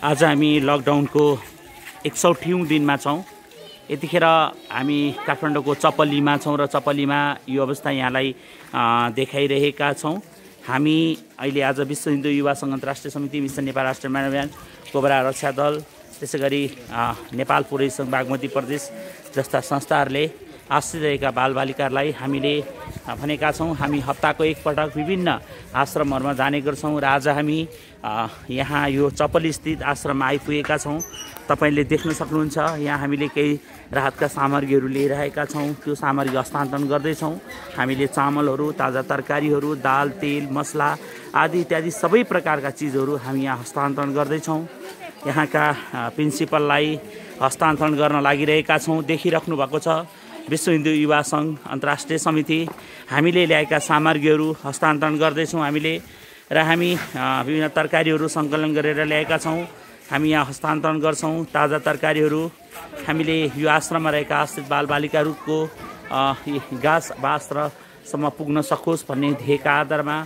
आज हामी लकडाउनको एकसौठौँ दिनमा छौँ। यतिखेर हामी काठमाडौँको चपलीमा छौँ र चपलीमा यो अवस्था यहाँलाई देखाइरहेका छौँ। हामी अहिले आज विश्व हिन्दू युवा सङ्घ अन्तर्राष्ट्रिय समिति मिसन नेपाल राष्ट्रिय मानवाभियान कोबरा रक्षा दल त्यसै गरी नेपाल पुरै सङ्घ बागमती प्रदेश जस्ता संस्थाहरूले आश्रित रहेका बालबालिकाहरूलाई हामीले भनेका छौँ। हामी हप्ताको एकपटक विभिन्न आश्रमहरूमा जाने गर्छौँ र आज हामी यहाँ यो चपली स्थित आश्रममा आइपुगेका छौँ। तपाईँले देख्न सक्नुहुन्छ यहाँ हामीले केही राहतका सामग्रीहरू लिएर आएका छौँ। त्यो सामग्री हस्तान्तरण गर्दैछौँ। हामीले चामलहरू ताजा तरकारीहरू दाल तेल मसला आदि इत्यादि सबै प्रकारका चिजहरू हामी यहाँ हस्तान्तरण गर्दैछौँ। यहाँका प्रिन्सिपललाई हस्तान्तरण गर्न लागिरहेका छौँ। देखिराख्नु भएको छ विश्व हिन्दू युवा सङ्घ अन्तर्राष्ट्रिय समिति हामीले ल्याएका सामग्रीहरू हस्तान्तरण गर्दैछौँ हामीले र हामी विभिन्न तरकारीहरू सङ्कलन गरेर ल्याएका छौँ। हामी यहाँ हस्तान्तरण गर्छौँ। ताजा तरकारीहरू। हामीले यो आश्रममा रहेका आश्रित बालबालिकाहरूको घाँस बाँस पुग्न सकोस् भन्ने ध्येयका आधारमा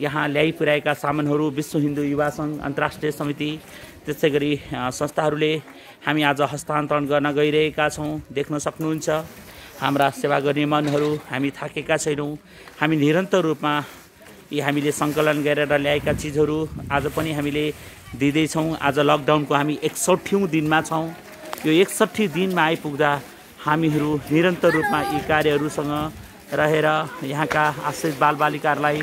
यहाँ ल्याइपुर्याएका सामानहरू विश्व हिन्दू युवा सङ्घ अन्तर्राष्ट्रिय समिति त्यसै गरी संस्थाहरूले हामी आज हस्तान्तरण गर्न गइरहेका छौँ। देख्न सक्नुहुन्छ। हाम्रा सेवा गर्ने मनहरू हामी थाकेका छैनौँ। हामी निरन्तर रूपमा यी हामीले सङ्कलन गरेर ल्याएका चिजहरू आज पनि हामीले दिँदैछौँ। आज लकडाउनको हामी एकसट्ठौँ दिनमा छौँ। यो एकसट्ठी दिनमा आइपुग्दा हामीहरू निरन्तर रूपमा यी कार्यहरूसँग रहेर यहाँका आश्रित बालबालिकाहरूलाई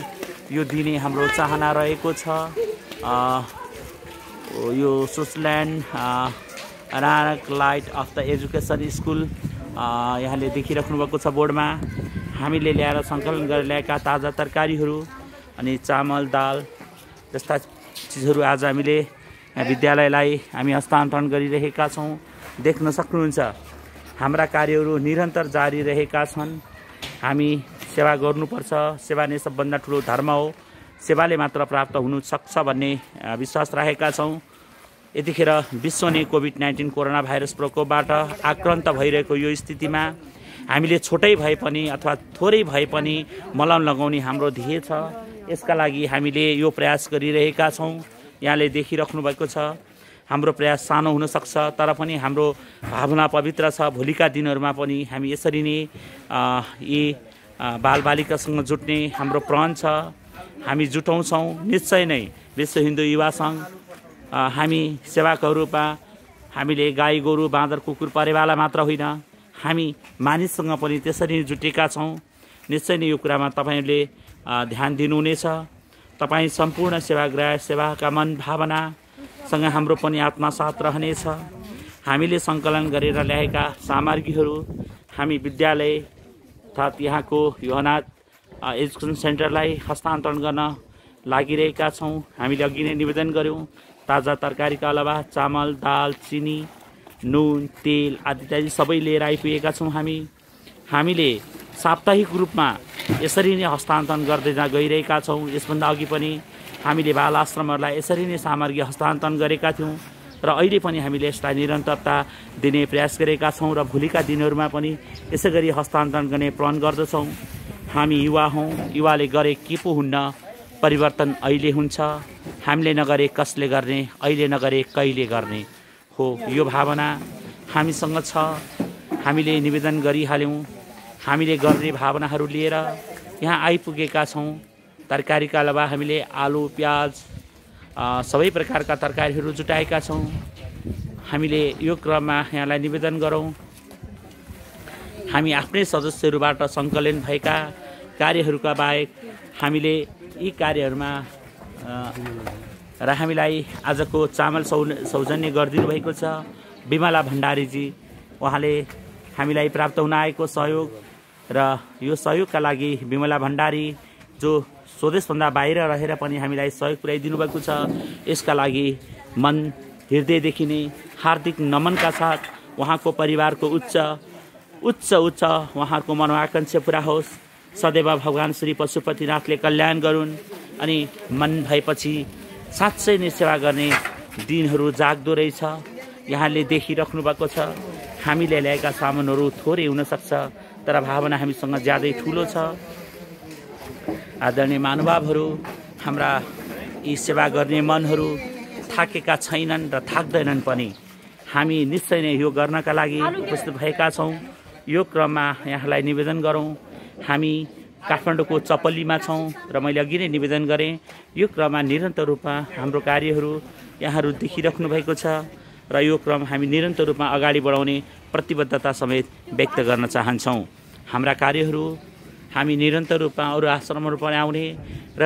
यो दिने हाम्रो चाहना रहेको छ। यो Switzerland रानक light of the education school यहाँले देखिराख्नु भएको छ बोर्डमा हामीले ल्याएर सङ्कलन गरेर ल्याएका ताजा तरकारीहरू अनि चामल दाल जस्ता चिजहरू आज हामीले विद्यालयलाई हामी हस्तान्तरण गरिरहेका छौँ। देख्न सक्नुहुन्छ हाम्रा कार्यहरू निरन्तर जारी रहेका छन्। हामी सेवा गर्नुपर्छ सेवा नै सबभन्दा ठुलो धर्म हो। सेवाले मात्र प्राप्त हुनु सक्छ भन्ने विश्वास राखेका छौँ। यतिखेर विश्व नै कोभिड नाइन्टिन कोरोना भाइरस प्रकोपबाट आक्रान्त भइरहेको यो स्थितिमा हामीले छोटै भए पनि अथवा थोरै भए पनि मलाउन लगाउने हाम्रो ध्येय छ। यसका लागि हामीले यो प्रयास गरिरहेका छौँ। यहाँले देखिराख्नु भएको छ हाम्रो प्रयास सानो हुनसक्छ तर पनि हाम्रो भावना पवित्र छ। भोलिका दिनहरूमा पनि हामी यसरी नै यी बालबालिकासँग जुट्ने हाम्रो प्रण छ। हामी जुटाउँछौँ। निश्चय नै विश्व हिन्दू युवा सङ्घ हामी सेवाको रूपमा हामीले गाई गोरु बाँदर कुकुर परेवाला मात्र होइन हामी मानिससँग पनि त्यसरी नै जुटेका छौँ। निश्चय नै यो कुरामा तपाईँहरूले ध्यान दिनुहुनेछ। तपाईँ सम्पूर्ण सेवाग्राह सेवाका मन भावनासँग हाम्रो पनि आत्मसाथ रहनेछ। हामीले सङ्कलन गरेर ल्याएका सामग्रीहरू हामी विद्यालय अर्थात् यहाँको यो अनाथ एजुकेसन सेन्टरलाई हस्तान्तरण गर्न लागिरहेका छौँ। हामीले अघि नै निवेदन गऱ्यौँ ताजा तरकारीका अलावा चामल दाल चिनी नुन तेल आदि इत्यादि सबै लिएर आइपुगेका छौँ हामी। हामीले साप्ताहिक रूपमा यसरी नै हस्तान्तरण गर्दै गइरहेका छौँ। यसभन्दा अघि पनि हामीले बाल आश्रमहरूलाई यसरी नै सामग्री हस्तान्तरण गरेका थियौँ र अहिले पनि हामीले यसलाई निरन्तरता दिने प्रयास गरेका छौँ र भोलिका दिनहरूमा पनि यसै गरी हस्तान्तरण गर्ने प्रण गर्दछौँ। हामी युवा हौँ। युवाले गरे के पो हुन्न? परिवर्तन अहिले हुन्छ। हामीले नगरे कसले गर्ने अहिले नगरे कहिले गर्ने? हो यो भावना हामीसँग छ। हामीले निवेदन गरिहाल्यौँ। हामीले गर्ने भावनाहरू लिएर यहाँ आइपुगेका छौँ। तरकारीका अलावा हामीले आलु प्याज सबै प्रकारका तरकारीहरू जुटाएका छौँ। हामीले यो क्रममा यहाँलाई निवेदन गरौँ। हामी आफ्नै सदस्यहरूबाट सङ्कलन भएका कार्यहरूका बाहेक हामीले यी कार्यहरूमा र हामीलाई आजको चामल सौ सौजन्य गरिदिनु भएको छ। विमला भण्डारीजी उहाँले हामीलाई प्राप्त हुन आएको सहयोग र यो सहयोगका लागि विमला भण्डारी जो स्वदेशभन्दा बाहिर रहेर पनि हामीलाई सहयोग पुर्याइदिनु भएको छ। यसका लागि मन हृदयदेखि नै हार्दिक नमनका साथ उहाँको परिवारको उच्च उच्च उच्च उहाँहरूको मनोआकाङ्क्षा पुरा होस्। सदैव भगवान् श्री पशुपतिनाथले कल्याण गरून् अनि मन भएपछि साँच्चै नै सेवा गर्ने दिनहरू जाग्दो रहेछ। यहाँले देखिराख्नु भएको छ। हामीले ल्याएका सामानहरू थोरै हुनसक्छ तर भावना हामीसँग ज्यादै ठुलो छ। आदरणीय महानुभावहरू हाम्रा यी सेवा गर्ने मनहरू थाकेका छैनन् र थाक्दैनन् पनि। हामी निश्चय नै यो गर्नका लागि उपस्थित भएका छौँ। यो क्रममा यहाँलाई निवेदन गरौँ। हामी काठमाडौँको चपलीमा छौँ र मैले अघि नै निवेदन गरेँ यो क्रममा निरन्तर रूपमा हाम्रो कार्यहरू यहाँहरू देखिराख्नु भएको छ र यो क्रम हामी निरन्तर रूपमा अगाडि बढाउने प्रतिबद्धता समेत व्यक्त गर्न चाहन्छौँ। हाम्रा कार्यहरू हामी निरन्तर रूपमा अरू आश्रमहरू पनि आउने र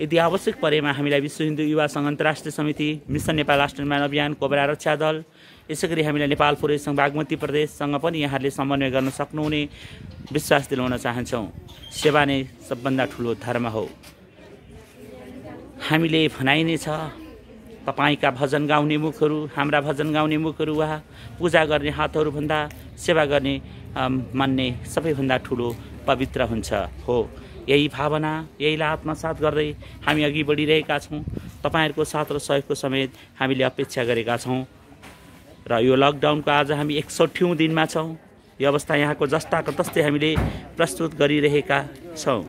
यदि आवश्यक परेमा हामीलाई विश्व हिन्दू युवा सङ्घ अन्तर्राष्ट्रिय समिति मिसन नेपाल राष्ट्र निर्माण अभियान कोबरा रक्षा दल यसै गरी हामीलाई नेपाल सङ्घ बागमती प्रदेशसँग पनि यहाँहरूले समन्वय गर्न सक्नुहुने विश्वास दिलाउन चाहन्छौँ। सेवा नै सबभन्दा ठुलो धर्म हो। हामीले भनाइ नै छ तपाईँका भजन गाउने मुखहरू हाम्रा भजन गाउने मुखहरू वा पूजा गर्ने हातहरूभन्दा सेवा गर्ने मान्ने सबैभन्दा ठुलो पवित्र हुन्छ हो। यही भावना यहीलाई आत्मसात गर्दै हामी अघि बढिरहेका छौँ। तपाईँहरूको साथ र सहयोगको समेत हामीले अपेक्षा गरेका छौँ। र यो लकडाउनको आज हामी एकसट्ठीौँ दिनमा छौँ। यो अवस्था यहाँको जस्ताको तस्तै हामीले प्रस्तुत गरिरहेका छौँ।